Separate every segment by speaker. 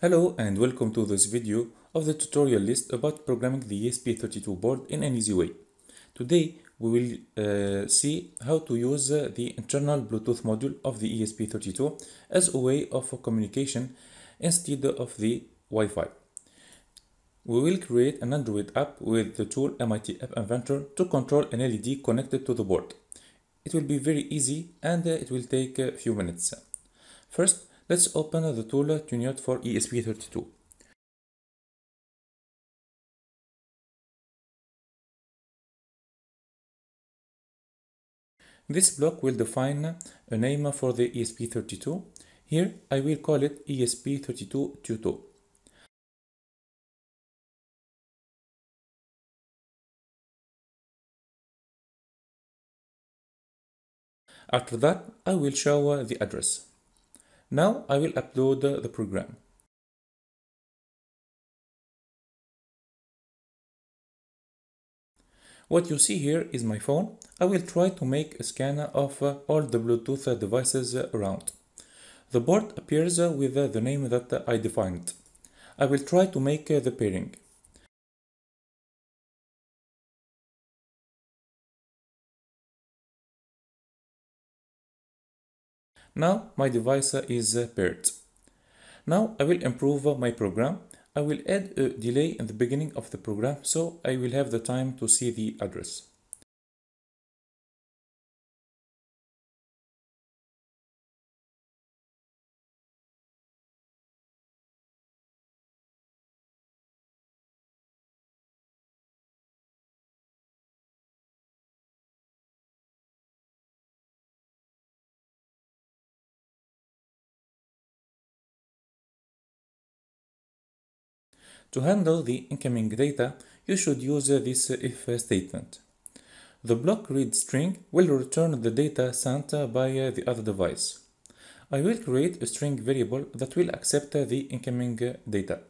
Speaker 1: Hello and welcome to this video of the tutorial list about programming the ESP32 board in an easy way. Today we will uh, see how to use uh, the internal Bluetooth module of the ESP32 as a way of communication instead of the Wi-Fi. We will create an Android app with the tool MIT App Inventor to control an LED connected to the board. It will be very easy and uh, it will take a few minutes. First, Let's open the tool Tuniot for ESP32. This block will define a name for the ESP32. Here I will call it ESP32 Tuto. After that, I will show the address. Now I will upload the program. What you see here is my phone. I will try to make a scan of uh, all the Bluetooth uh, devices uh, around. The board appears with the name that I defined. I will try to make the pairing. Now my device is paired. Now I will improve my program. I will add a delay in the beginning of the program so I will have the time to see the address. To handle the incoming data, you should use this if statement. The block read string will return the data sent by the other device. I will create a string variable that will accept the incoming data.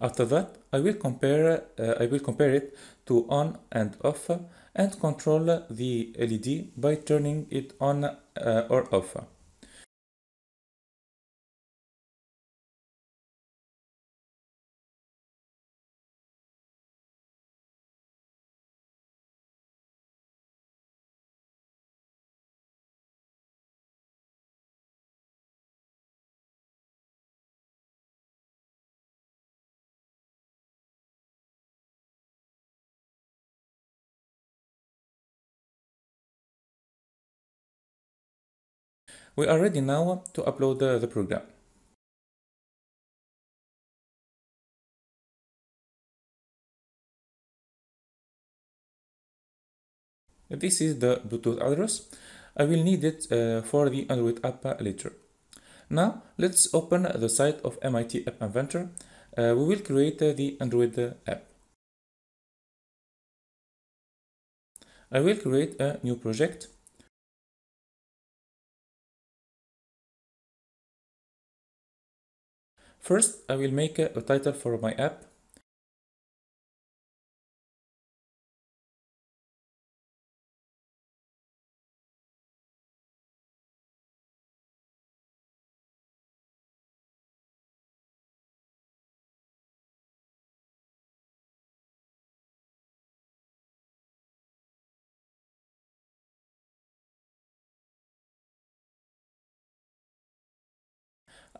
Speaker 1: After that, I will compare uh, I will compare it to on and off and control the LED by turning it on uh, or off. We are ready now to upload the the program. This is the Bluetooth address. I will need it uh, for the Android app later. Now let's open the site of MIT App Inventor. Uh, we will create uh, the Android app. I will create a new project First, I will make a, title for my app.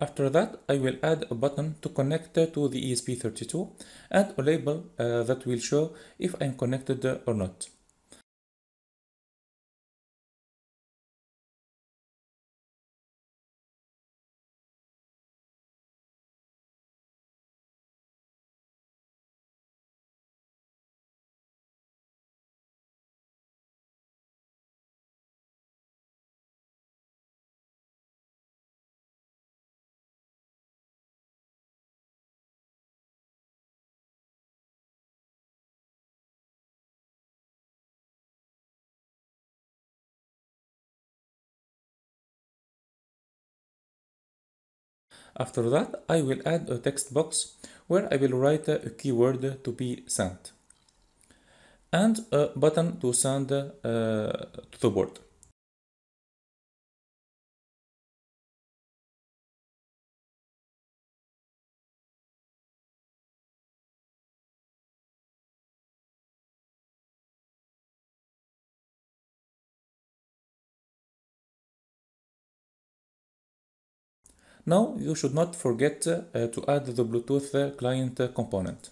Speaker 1: After that, I will add a button to connect to the ESP32 and a label uh, that will show if I'm connected or not. After that, I will add a text box where I will write a keyword to be sent and a button to send uh, to the board. Now you should not forget uh, to add the Bluetooth uh, client uh, component.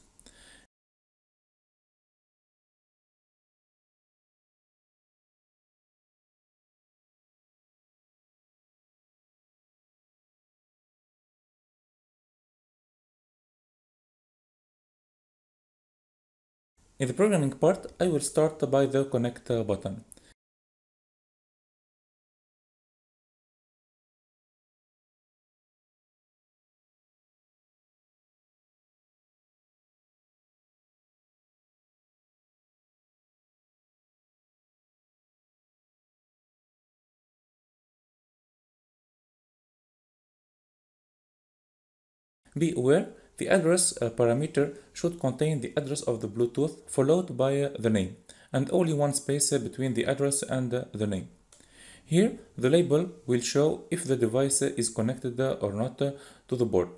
Speaker 1: In the programming part, I will start by the connect uh, button. Be aware the address uh, parameter should contain the address of the Bluetooth followed by uh, the name and only one space uh, between the address and the name. Here, the label will show if the device is connected or not to the board.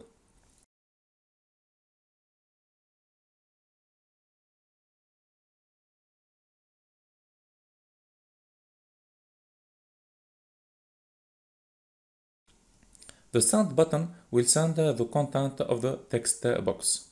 Speaker 1: The send button will send the content of the text box.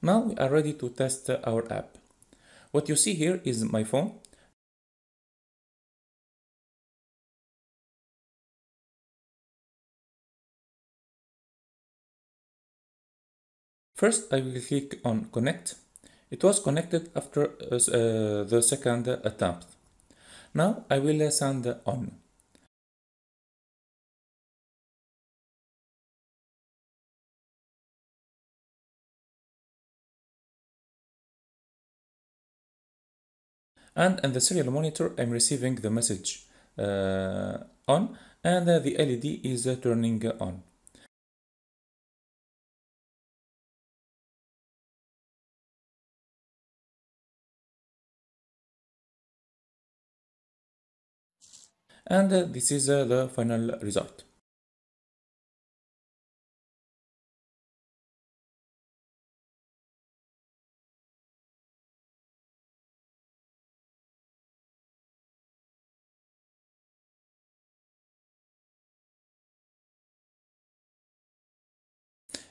Speaker 1: Now we are ready to test our app. What you see here is my phone. First, I will click on connect. It was connected after uh, the second attempt. Now I will send on. And in the serial monitor I'm receiving the message uh, on and the LED is uh, turning on. And uh, this is the final result.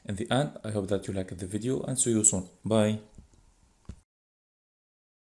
Speaker 1: In the end, I hope that you liked the video and see you soon. Bye.